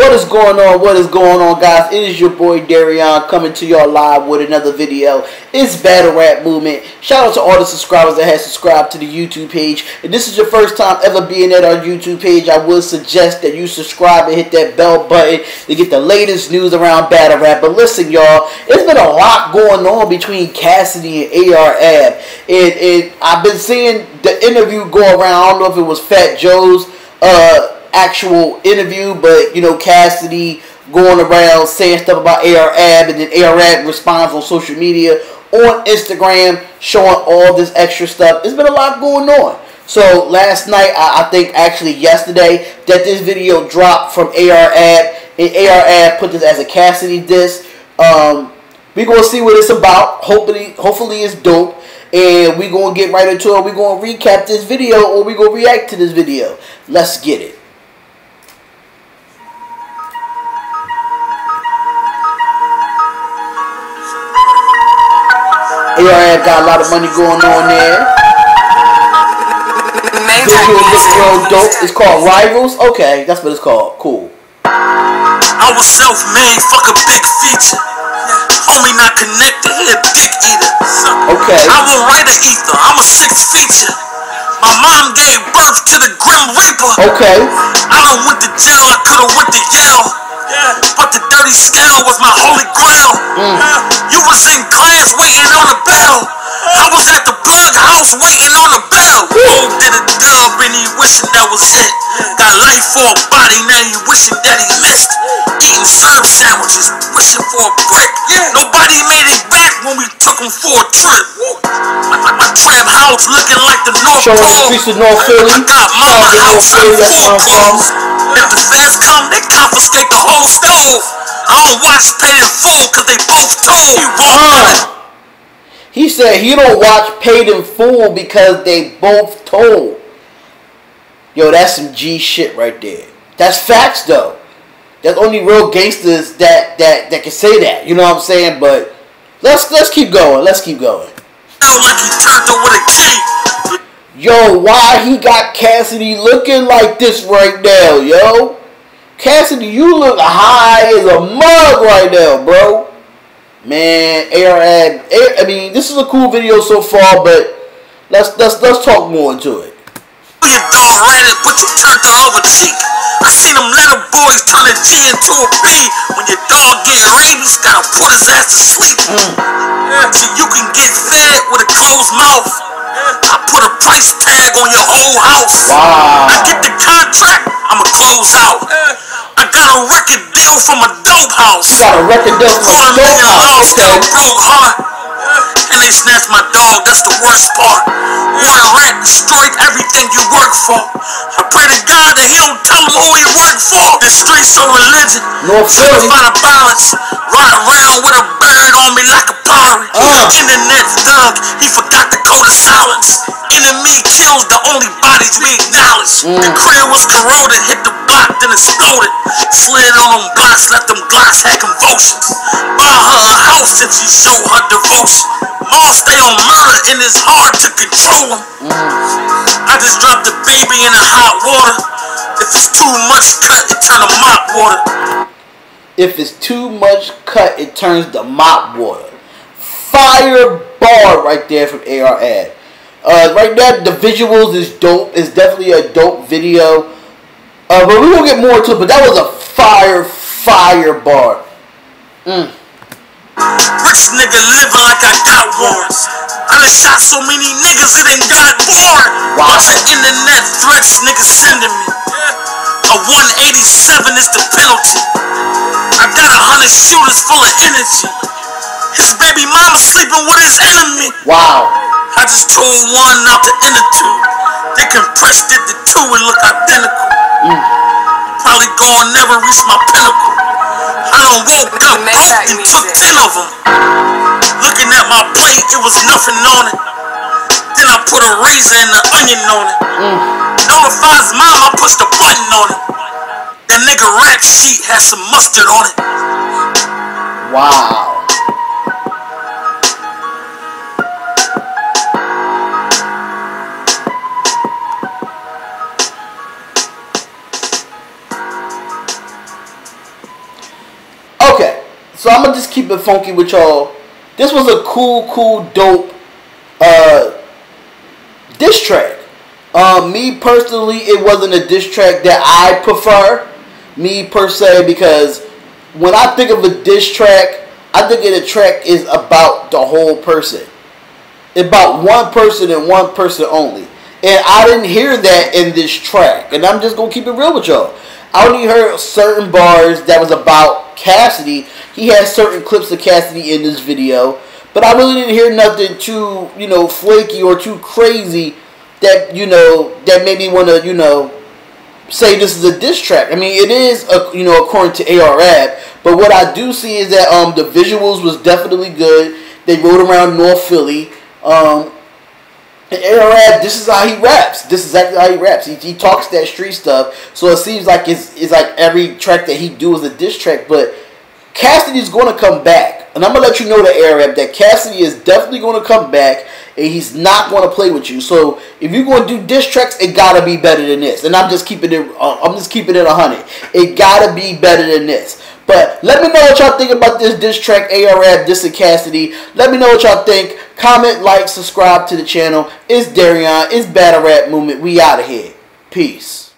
What is going on? What is going on, guys? It is your boy Darion coming to y'all live with another video. It's Battle Rap Movement. Shout out to all the subscribers that have subscribed to the YouTube page. If this is your first time ever being at our YouTube page, I would suggest that you subscribe and hit that bell button to get the latest news around battle rap. But listen, y'all, it's been a lot going on between Cassidy and AR Ab. And, and I've been seeing the interview go around. I don't know if it was Fat Joe's. Uh, actual interview, but you know Cassidy going around saying stuff about AR Ab, and then AR Ab responds on social media, on Instagram, showing all this extra stuff. It's been a lot going on. So last night, I, I think actually yesterday, that this video dropped from AR Ab, and AR Ab put this as a Cassidy diss. Um, we gonna see what it's about. Hopefully, hopefully it's dope. And we gonna get right into it. We gonna recap this video, or we gonna react to this video. Let's get it. AR Ab got a lot of money going on there. Visual looks real dope. It's called Rivals. Okay, that's what it's called. Cool. I was self-made, fuck a big feature. Homie not connected, he a dick eater. Okay. I will write an ether, I'm a six feature. My mom gave birth to the Grim Reaper. Okay. I done went to jail, I could've went to Yale. But the dirty scale was my holy grail. Mm. You was in class waiting on a bell. I was at the plug house waiting on a bell. Oh, did a dub and he wishing that was it. Got life for a body, now he wishing that he missed. Eating syrup sandwiches, wishing for a brick. Nobody made it back when we took him for a trip. My, my, my trap house looking like the North Showing the Pole. streets of North Philly. I got Shout mama out North house Philly, that's where I'm from. If the feds come, they confiscate the whole stove. I don't watch Paid in Full cause they both told. He wrong. He said he don't watch Paid in Full because they both told. Yo, that's some G shit right there. That's facts though. That's only real gangsters that that that can say that. You know what I'm saying? But let's let's keep going. Let's keep going. Felt like he turned up with a key. Yo, why he got Cassidy looking like this right now, yo? Cassidy, you look high as a mug right now, bro. Man, AR Ab, I mean, this is a cool video so far, but let's let's let's talk more into it. Your dog ran it, but you turned the other cheek. I seen them little boys turn a G into a B. When your dog get rabies, gotta put his ass to sleep. Mm. So you can get fed with a closed mouth. I put a price tag on your whole house. Wow. I get the contract, I'ma close out. I got a record deal from a dope house. You got a record deal from a dope house, still okay? broke heart. And they snatched my dog, that's the worst part. One rat destroyed everything you work for. I pray to God that he don't tell him who he worked for. The streets are religion. North Philly. to find a balance. Ride around with a bird on me like a pirate. Uh. Internet's dug, he forgot the code of silence. Enemy kills the only bodies we acknowledge. The mm. crib was corroded, hit the block, then exploded. Slid on them blocks, left them glocks had convulsions. Buy her a house if she show her devotion. Mom stay on murder and it's hard to control him. Mm. I just dropped the baby in the hot water. If it's too much cut, it turn to mop water. If it's too much cut, it turns to mop water. Fire bar right there from AR Ab. Uh, right now, the visuals is dope. It's definitely a dope video. Uh, but we gonna get more into it. But that was a fire, fire bar. Mm. Rich nigga living like I got warrants. I done shot so many niggas it ain't got boring. Wow. Bunch of internet threats niggas sending me. A 187 is the penalty. I got a hundred shooters full of energy. His baby mama sleeping with his enemy. Wow. I just tore one out the inner two. They compressed it to two and look identical. Mm. Probably gon' never reach my pinnacle. I done woke up broke and took ten of them. Looking at my plate, it was nothing on it. Then I put a razor and an onion on it. Mm. Notify his mom, I pushed the button on it. That nigga rap sheet had some mustard on it. Wow. So I'm gonna just keep it funky with y'all. This was a cool, cool, dope uh, diss track. Um, me personally, it wasn't a diss track that I prefer. Me per se, because when I think of a diss track, I think of a track is about the whole person, about one person and one person only. And I didn't hear that in this track. And I'm just gonna keep it real with y'all. I only heard certain bars that was about Cassidy. He had certain clips of Cassidy in this video. But I really didn't hear nothing too, you know, flaky or too crazy that, you know, that made me want to, you know, say this is a diss track. I mean, it is, a, you know, according to ARAB. But what I do see is that um, the visuals was definitely good. They rode around North Philly. Um, ARAB, this is how he raps. This is exactly how he raps. He, he talks that street stuff. So it seems like it's, it's like every track that he do is a diss track. But Cassidy's going to come back. And I'm to let you know the ARAB that Cassidy is definitely going to come back. And he's not going to play with you. So if you're going to do diss tracks, it got to be better than this. And I'm just keeping it, uh, I'm just keeping it 100. It got to be better than this. But let me know what y'all think about this diss track, ARAB, Diss of Cassidy. Let me know what y'all think. Comment, like, subscribe to the channel. It's Darion. It's Battle Rap Movement. We out of here. Peace.